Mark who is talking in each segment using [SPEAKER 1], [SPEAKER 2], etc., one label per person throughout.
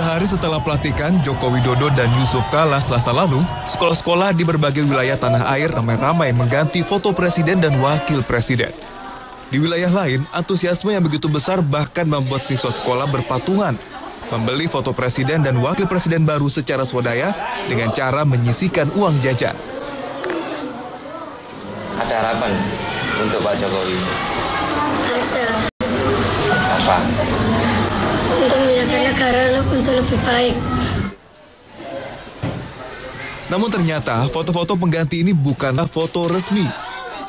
[SPEAKER 1] hari setelah pelantikan Joko Widodo dan Yusuf Kala selasa lalu, sekolah-sekolah di berbagai wilayah tanah air ramai-ramai mengganti foto presiden dan wakil presiden. Di wilayah lain, antusiasme yang begitu besar bahkan membuat siswa sekolah berpatungan membeli foto presiden dan wakil presiden baru secara swadaya dengan cara menyisikan uang jajan.
[SPEAKER 2] Ada harapan untuk Pak Jokowi.
[SPEAKER 3] Negara untuk lebih baik.
[SPEAKER 1] Namun ternyata foto-foto pengganti ini bukanlah foto resmi.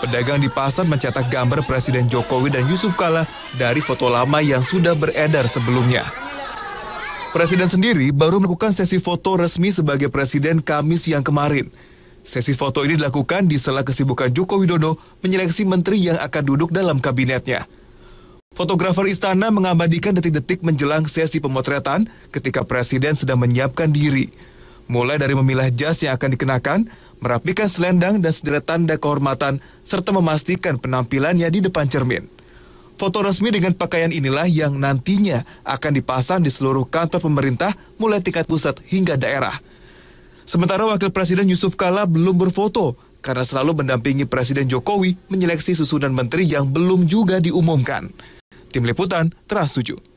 [SPEAKER 1] Pedagang di pasar mencetak gambar Presiden Jokowi dan Yusuf Kala dari foto lama yang sudah beredar sebelumnya. Presiden sendiri baru melakukan sesi foto resmi sebagai presiden Kamis yang kemarin. Sesi foto ini dilakukan di sela kesibukan Joko Widodo menyeleksi menteri yang akan duduk dalam kabinetnya. Fotografer istana mengabadikan detik-detik menjelang sesi pemotretan ketika presiden sedang menyiapkan diri. Mulai dari memilah jas yang akan dikenakan, merapikan selendang dan sederet tanda kehormatan, serta memastikan penampilannya di depan cermin. Foto resmi dengan pakaian inilah yang nantinya akan dipasang di seluruh kantor pemerintah mulai tingkat pusat hingga daerah. Sementara Wakil Presiden Yusuf Kala belum berfoto karena selalu mendampingi Presiden Jokowi menyeleksi susunan menteri yang belum juga diumumkan. Tim Liputan, Trans 7.